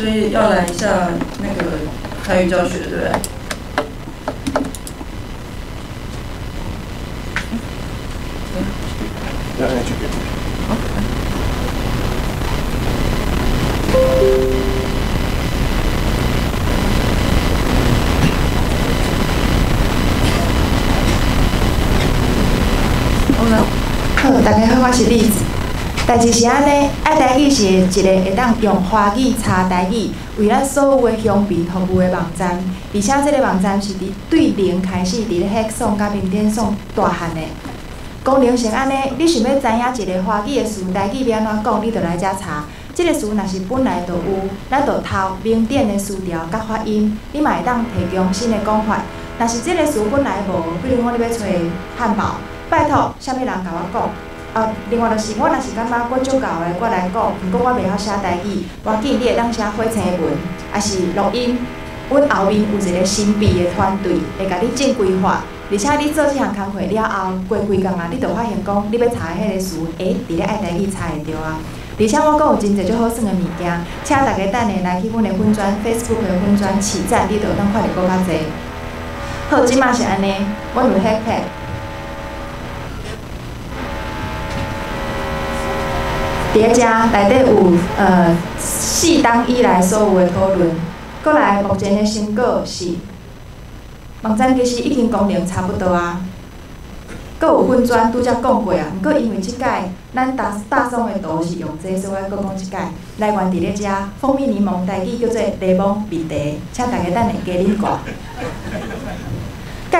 所以要来一下那个台语教学，对不对？要来这边。好，大家好，我是栗子。代志是安尼，爱台语是一个会当用华语查台语，为咱所有的乡民服务的网站。而且这个网站是伫对零开始，伫咧迄送甲明天送大汉的。功能是安尼，你想要知影一个华语的词，台语要安怎讲，你就来遮查。即个词若是本来就有，咱就偷明典的词条甲发音，你嘛会当提供新的讲法。若是即个词本来无，比如我你要找汉堡，拜托，啥物人甲我讲？啊，另外就是我若是感觉我足够的，我来讲，毋过我袂晓写台语，我紧你会当写火青文，还是录音。阮后面有一个神秘的团队，会甲你正规化，而且你做即项工课了后，过几工啊，你就发现讲，你要查迄个词，诶，伫咧爱台语查会着啊。而且我阁有真侪足好耍的物件，请大家等下来去阮的粉砖 Facebook 的粉砖起赞，你就有当看到搁较济。好，即嘛是安尼，我有 hackpad。伫遮内底有呃四档以来所有的讨论，过来目前的成果是，网站其实已经功能差不多啊。阁有粉砖拄则讲过啊，毋过因为即届咱大大众的图是用这，所以我阁讲即届来源伫咧遮，蜂蜜柠檬台语叫做柠檬蜜茶，请大家等下加啉看。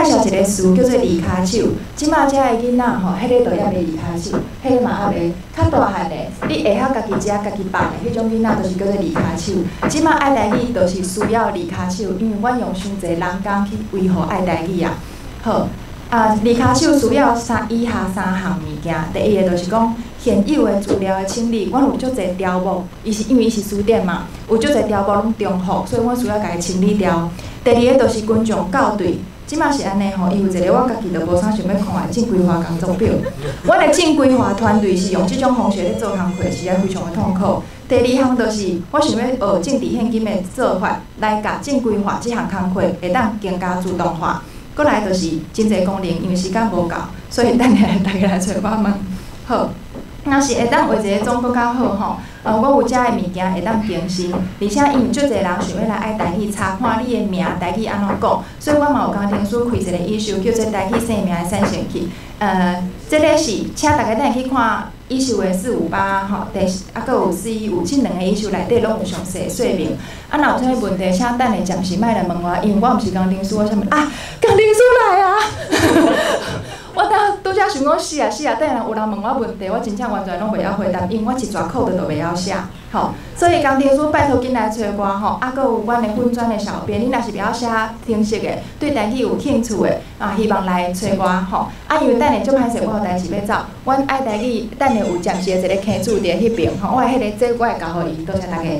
介绍一个词叫做离骹手，即马遮的囡仔吼，迄个都也袂离骹手，迄个嘛还袂较大汉的，你会晓家己食、家己放的，迄种囡仔就是叫做离骹手。即马爱台语就是需要离骹手，因为阮用伤侪人工去维护爱台语啊。好，啊，离骹手需要三以下三项物件，第一个就是讲现有的资料的清理，阮有足侪条目，伊是因为伊是书店嘛，有足侪条目拢重复，所以阮需要家己清理掉。第二个就是群众校对。即嘛是安尼吼，因为一个我家己就无啥想要看的正规化工作表。我的正规化团队是用即种方式咧做工课，实在非常的痛苦。第二项就是我想要学政治现金的做法，来甲正规化即项工课会当更加自动化。过来就是真济功能，因为时间无够，所以等下大家来找我问。好，若是会当有一个总搁较好吼。呃，我有遮的物件会当更新，而且因为足侪人想要来爱台语查看你的名，台语安怎讲，所以我嘛有工程师开一个艺术，叫做台语姓名的产生器。呃，即个是请大家等下去看艺术的四五八吼，第啊，搁有四五七两个艺术内底拢有详细说明。啊，若有啥物问题，请等下暂时莫来问我，因为我毋是工程师，我啥物啊，工程师来啊！我当拄则想讲是啊是啊，等下有人问我问题，我真正完全拢袂晓回答，因为我一绝口的都袂晓写，吼。所以工程师拜托紧来找我吼，啊，搁有阮的粉专的小编，你若是袂晓写清晰的，对台语有兴趣的，啊，希望来找我吼。啊，因为等下足歹势，我有代志要走，阮爱台语等下有暂时的一个坑主伫迄边吼，我迄个这我会交互伊，多谢大家。